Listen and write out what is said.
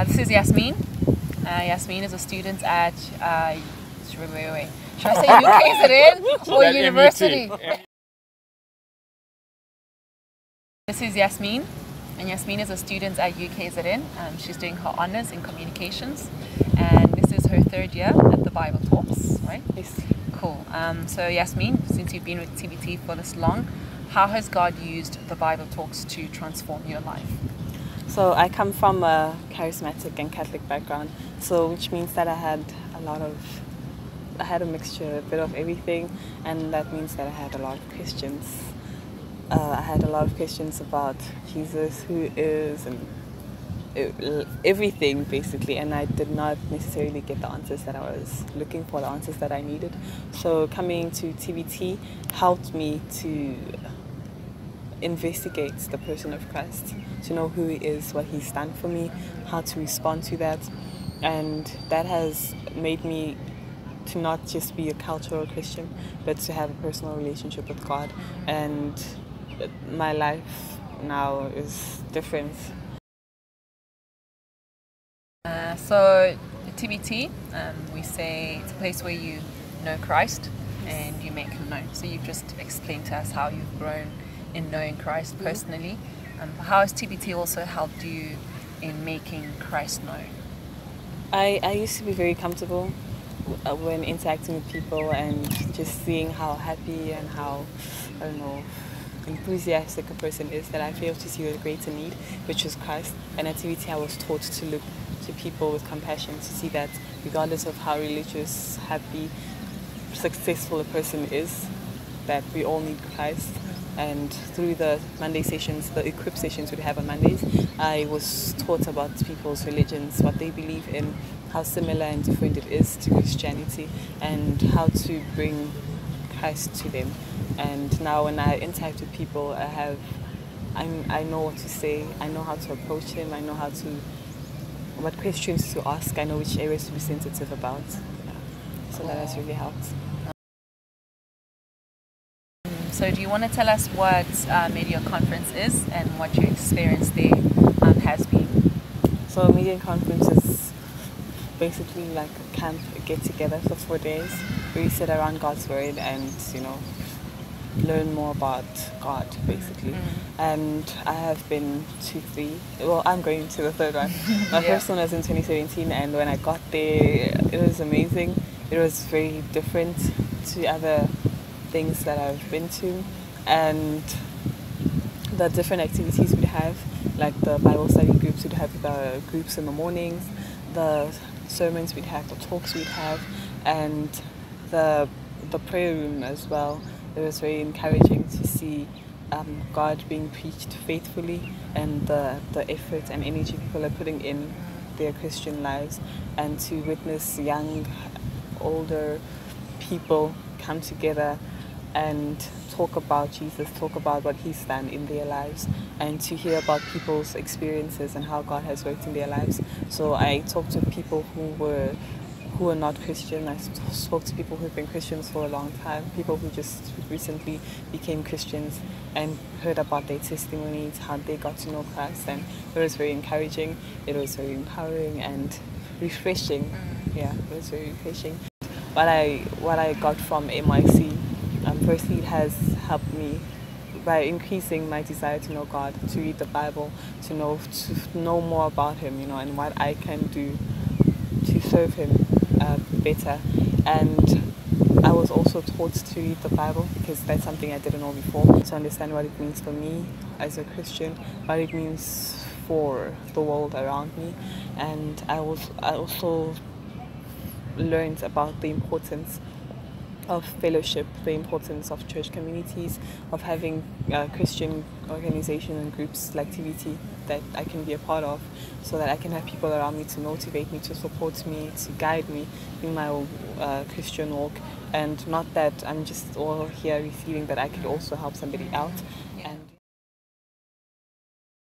Uh, this is Yasmine. Uh, Yasmine is a student at, uh, wait, wait, wait. Should I say UKZN or university? This is Yasmine, and Yasmine is a student at UKZN. Um, she's doing her honours in communications, and this is her third year at the Bible Talks, right? Yes. Cool. Um, so, Yasmine, since you've been with TBT for this long, how has God used the Bible Talks to transform your life? So I come from a charismatic and Catholic background, so which means that I had a lot of, I had a mixture, a bit of everything, and that means that I had a lot of questions. Uh, I had a lot of questions about Jesus, who is, and everything basically, and I did not necessarily get the answers that I was looking for, the answers that I needed. So coming to TBT helped me to investigate the person of Christ, to know who He is, what He's done for me, how to respond to that. And that has made me to not just be a cultural Christian, but to have a personal relationship with God. And my life now is different. Uh, so, TBT, um, we say it's a place where you know Christ and you make him known. So, you've just explained to us how you've grown in knowing Christ personally. Um, how has TBT also helped you in making Christ known? I, I used to be very comfortable uh, when interacting with people and just seeing how happy and how, I don't know, enthusiastic a person is that I failed to see the greater need, which was Christ. And at TBT I was taught to look to people with compassion, to see that regardless of how religious, happy, successful a person is, that we all need Christ and through the Monday sessions, the equip sessions we have on Mondays, I was taught about people's religions, what they believe in, how similar and different it is to Christianity, and how to bring Christ to them. And now when I interact with people, I have, I'm, I know what to say, I know how to approach them, I know how to, what questions to ask, I know which areas to be sensitive about. Yeah. So that has really helped. So, do you want to tell us what uh, Mid-Year Conference is and what your experience there um, has been? So, Mid-Year Conference is basically like a camp, a get together for four days where we sit around God's Word and, you know, learn more about God basically. Mm-hmm. And I have been to three, well, I'm going to the third one. My yeah. first one was in 2017, and when I got there, it was amazing. It was very different to other things that I've been to and the different activities we'd have, like the Bible study groups, we'd have the groups in the mornings, the sermons we'd have, the talks we'd have, and the the prayer room as well. It was very encouraging to see um, God being preached faithfully and the, the effort and energy people are putting in their Christian lives, and to witness young, older people come together and talk about Jesus, talk about what He's done in their lives, and to hear about people's experiences and how God has worked in their lives. So I talked to people who were who are not Christian. I spoke to people who've been Christians for a long time, people who just recently became Christians and heard about their testimonies, how they got to know Christ, and it was very encouraging. It was very empowering and refreshing. Mm. Yeah, it was very refreshing. What I what I got from MYC um, firstly, it has helped me by increasing my desire to know God, to read the Bible, to know to know more about Him, you know, and what I can do to serve Him uh, better. And I was also taught to read the Bible because that's something I didn't know before. To understand what it means for me as a Christian, what it means for the world around me, and I was I also learned about the importance of fellowship, the importance of church communities, of having uh, Christian organization and groups like TBT that I can be a part of, so that I can have people around me to motivate me, to support me, to guide me in my uh, Christian walk, and not that I'm just all here receiving, but I could also help somebody out.